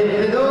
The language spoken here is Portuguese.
Entendeu?